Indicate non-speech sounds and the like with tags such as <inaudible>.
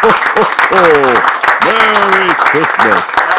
<laughs> Merry Christmas.